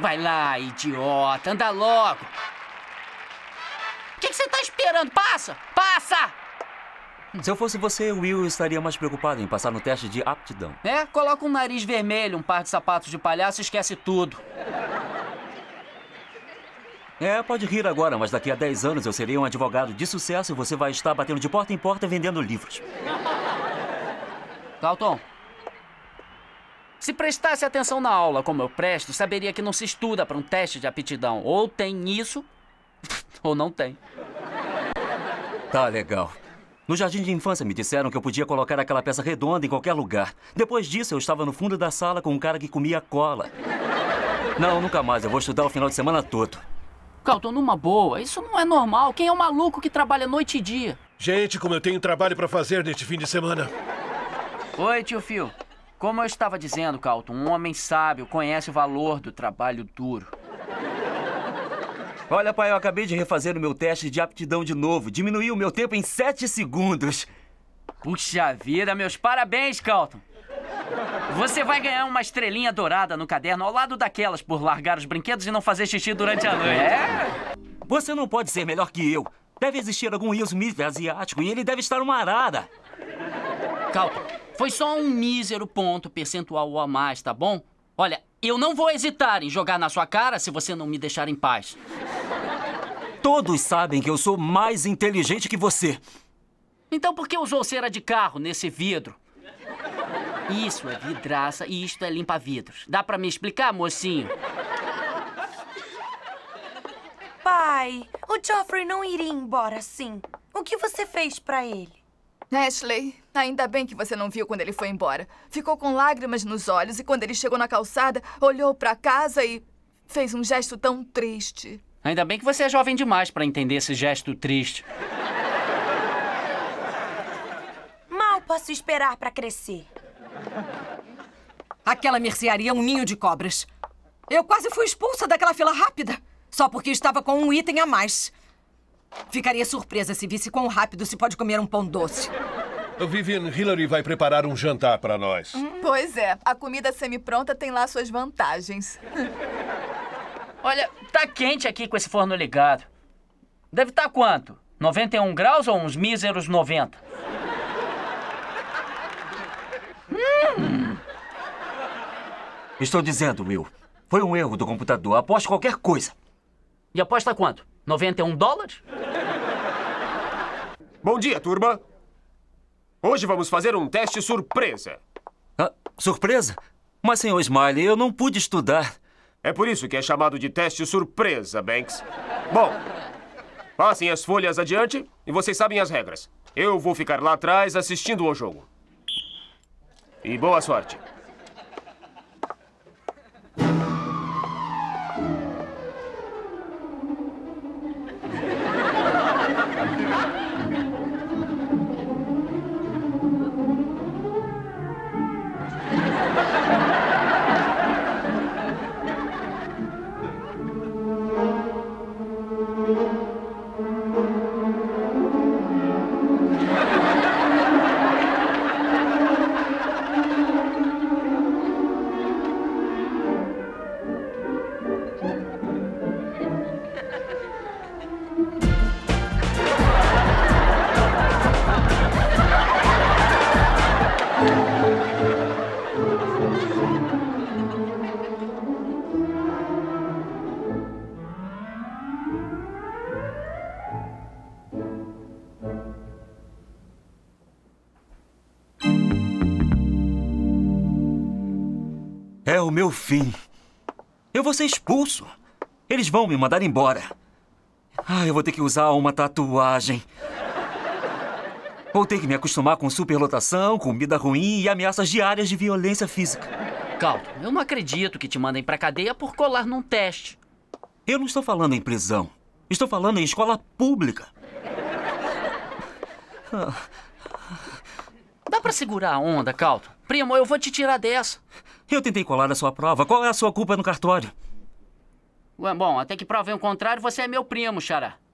Vai lá, idiota, anda logo. O que, você tá esperando? Passa! Passa! Se eu fosse você, Will, estaria mais preocupado em passar no teste de aptidão. É, coloca um nariz vermelho, um par de sapatos de palhaço e esquece tudo. É, pode rir agora, mas daqui a 10 anos eu serei um advogado de sucesso e você vai estar batendo de porta em porta vendendo livros. Dalton, se prestasse atenção na aula como eu presto, saberia que não se estuda para um teste de aptidão. Ou tem isso, ou não tem. Tá legal. No jardim de infância me disseram que eu podia colocar aquela peça redonda em qualquer lugar. Depois disso, eu estava no fundo da sala com um cara que comia cola. Não, nunca mais. Eu vou estudar o final de semana todo. Calton, numa boa, isso não é normal. Quem é o maluco que trabalha noite e dia? Gente, como eu tenho trabalho para fazer neste fim de semana. Oi, tio Phil. Como eu estava dizendo, Calton, um homem sábio conhece o valor do trabalho duro. Olha, pai, eu acabei de refazer o meu teste de aptidão de novo. Diminuiu o meu tempo em 7 segundos. Puxa vida, meus parabéns, Calton. Você vai ganhar uma estrelinha dourada no caderno ao lado daquelas por largar os brinquedos e não fazer xixi durante a noite. É? Você não pode ser melhor que eu. Deve existir algum Will Smith asiático e ele deve estar uma arada. Calton, foi só um mísero ponto percentual a mais, tá bom? Olha, eu não vou hesitar em jogar na sua cara se você não me deixar em paz. Todos sabem que eu sou mais inteligente que você. Então por que usou cera de carro nesse vidro? Isso é vidraça e isto é limpa-vidros. Dá para me explicar, mocinho? Pai, o Geoffrey não iria embora assim. O que você fez para ele? Ashley, ainda bem que você não viu quando ele foi embora. Ficou com lágrimas nos olhos e quando ele chegou na calçada, olhou para casa e fez um gesto tão triste. Ainda bem que você é jovem demais para entender esse gesto triste. Mal posso esperar para crescer. Aquela mercearia é um ninho de cobras. Eu quase fui expulsa daquela fila rápida, só porque estava com um item a mais. Ficaria surpresa se visse quão rápido se pode comer um pão doce. Vivian Hillary vai preparar um jantar para nós. Pois é, a comida semi-pronta tem lá suas vantagens. Olha, tá quente aqui com esse forno ligado. Deve estar tá quanto? 91 graus ou uns míseros 90? Hum. Estou dizendo, Will. Foi um erro do computador. Aposto qualquer coisa. E aposta quanto? 91 dólares? Bom dia, turma. Hoje vamos fazer um teste surpresa. Ah, surpresa? Mas, senhor Smiley, eu não pude estudar. É por isso que é chamado de teste surpresa, Banks. Bom, passem as folhas adiante e vocês sabem as regras. Eu vou ficar lá atrás assistindo ao jogo. E boa sorte. É o meu fim. Eu vou ser expulso. Eles vão me mandar embora. Ah, eu vou ter que usar uma tatuagem. Vou ter que me acostumar com superlotação, comida ruim e ameaças diárias de violência física. Caldo, eu não acredito que te mandem pra cadeia por colar num teste. Eu não estou falando em prisão. Estou falando em escola pública. Dá pra segurar a onda, Caldo? Primo, eu vou te tirar dessa. Eu tentei colar a sua prova. Qual é a sua culpa no cartório? Ué, bom, até que provem o contrário, você é meu primo, Xará.